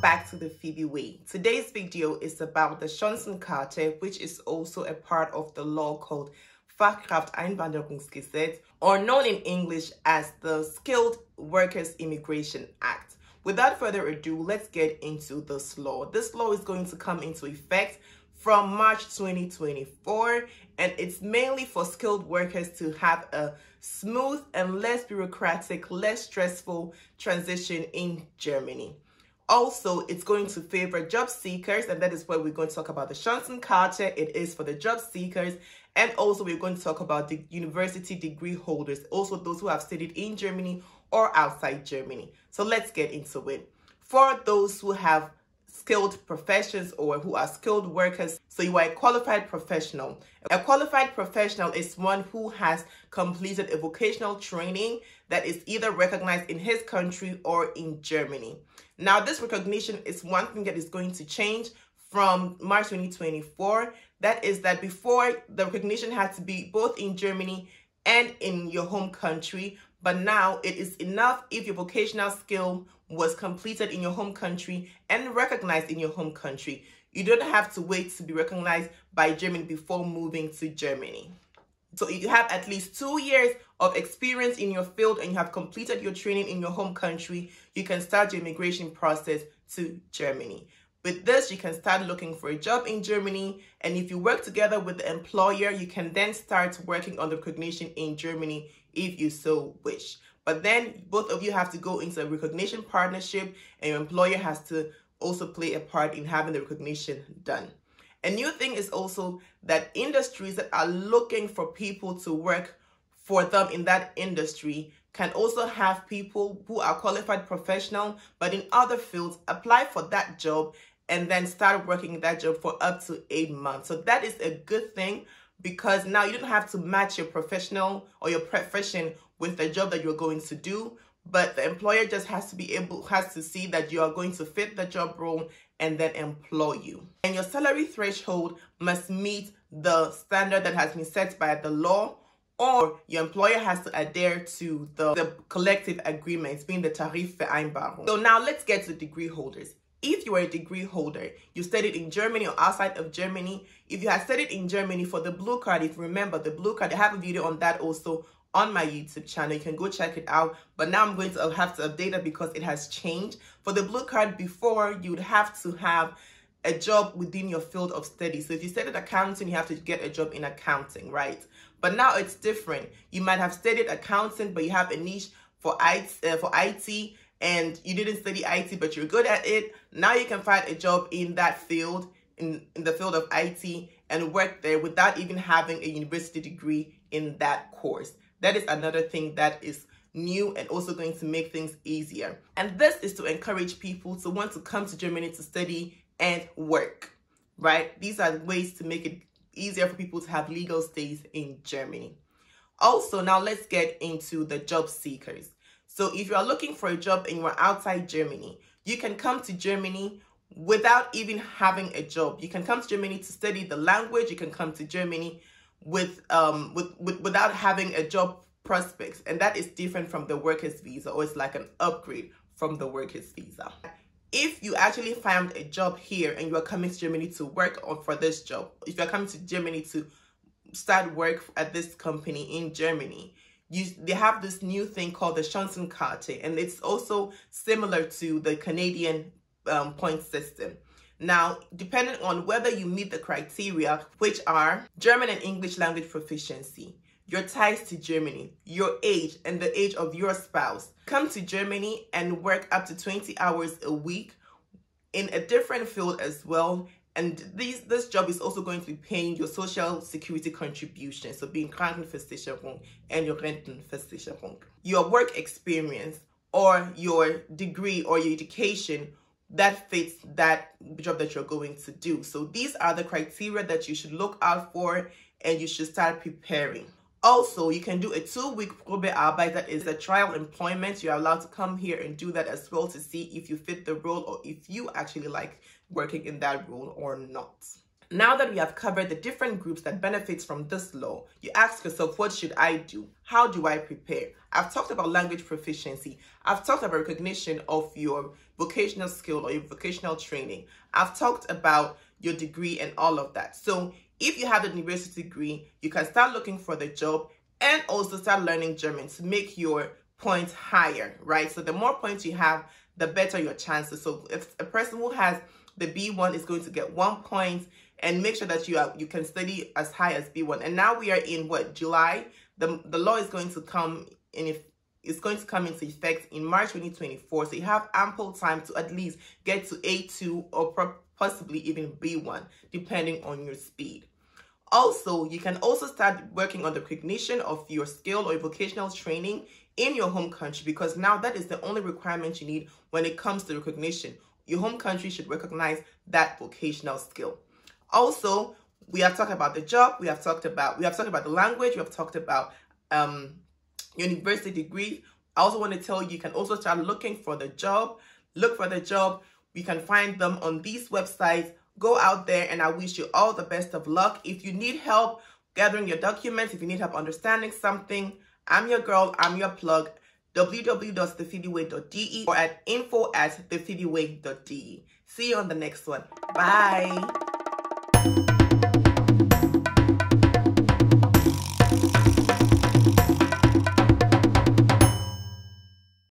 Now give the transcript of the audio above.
back to the Phoebe Way. Today's video is about the Chancenkarte, which is also a part of the law called Fachkräfteeinwanderungsgesetz, or known in English as the Skilled Workers Immigration Act. Without further ado, let's get into this law. This law is going to come into effect from March 2024, and it's mainly for skilled workers to have a smooth and less bureaucratic, less stressful transition in Germany. Also, it's going to favor job seekers, and that is where we're going to talk about the Chancenkarte. It is for the job seekers. And also, we're going to talk about the university degree holders, also those who have studied in Germany or outside Germany. So let's get into it. For those who have skilled professions or who are skilled workers. So you are a qualified professional. A qualified professional is one who has completed a vocational training that is either recognized in his country or in Germany. Now, this recognition is one thing that is going to change from March 2024. That is that before the recognition had to be both in Germany and in your home country, but now it is enough if your vocational skill was completed in your home country and recognized in your home country. You don't have to wait to be recognized by Germany before moving to Germany. So if you have at least two years of experience in your field and you have completed your training in your home country, you can start your immigration process to Germany. With this, you can start looking for a job in Germany. And if you work together with the employer, you can then start working on the recognition in Germany if you so wish. But then both of you have to go into a recognition partnership and your employer has to also play a part in having the recognition done. A new thing is also that industries that are looking for people to work for them in that industry can also have people who are qualified professional but in other fields apply for that job and then start working that job for up to eight months. So that is a good thing because now you don't have to match your professional or your profession with the job that you're going to do but the employer just has to be able has to see that you are going to fit the job role and then employ you and your salary threshold must meet the standard that has been set by the law or your employer has to adhere to the, the collective agreements, being the tarif Tarifvereinbarung. So now let's get to degree holders. If you are a degree holder, you studied in Germany or outside of Germany, if you have studied in Germany for the blue card, if you remember the blue card, I have a video on that also on my YouTube channel. You can go check it out. But now I'm going to have to update it because it has changed. For the blue card before, you'd have to have a job within your field of study. So if you studied accounting, you have to get a job in accounting, right? But now it's different. You might have studied accounting, but you have a niche for IT, uh, for IT and you didn't study IT, but you're good at it. Now you can find a job in that field, in, in the field of IT and work there without even having a university degree in that course. That is another thing that is new and also going to make things easier. And this is to encourage people to want to come to Germany to study and work, right? These are ways to make it easier for people to have legal stays in Germany. Also, now let's get into the job seekers. So if you are looking for a job and you are outside Germany, you can come to Germany without even having a job. You can come to Germany to study the language. You can come to Germany with um with, with without having a job prospects, and that is different from the workers visa, or it's like an upgrade from the workers visa if you actually found a job here and you are coming to Germany to work on for this job, if you're coming to Germany to start work at this company in Germany, you they have this new thing called the Chancenkarte, and it's also similar to the Canadian um, point system. Now, depending on whether you meet the criteria, which are German and English language proficiency, your ties to Germany, your age, and the age of your spouse. Come to Germany and work up to 20 hours a week in a different field as well. And these, this job is also going to be paying your social security contribution, so being Krankenversicherung and your Rentenversicherung. Your work experience or your degree or your education that fits that job that you're going to do. So these are the criteria that you should look out for and you should start preparing. Also, you can do a two-week Probearbeit, that is a trial employment. You're allowed to come here and do that as well to see if you fit the role or if you actually like working in that role or not. Now that we have covered the different groups that benefits from this law, you ask yourself, what should I do? How do I prepare? I've talked about language proficiency. I've talked about recognition of your vocational skill or your vocational training. I've talked about your degree and all of that. So if you have a university degree, you can start looking for the job and also start learning German to make your points higher, right? So the more points you have, the better your chances. So if a person who has the B1 is going to get one point and make sure that you are, you can study as high as B1. And now we are in what July. The the law is going to come in if it's going to come into effect in March 2024. So you have ample time to at least get to A2 or possibly even B1, depending on your speed. Also, you can also start working on the recognition of your skill or vocational training in your home country because now that is the only requirement you need when it comes to recognition. Your home country should recognize that vocational skill. Also, we have talked about the job, we have talked about we have talked about the language, we have talked about um university degree. I also want to tell you you can also start looking for the job. Look for the job. You can find them on these websites. Go out there and I wish you all the best of luck. If you need help gathering your documents, if you need help understanding something, I'm your girl, I'm your plug www.thephoebeway.de or at info at thephoebeway.de. See you on the next one. Bye.